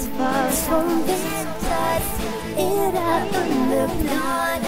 att vad som It happened underplaner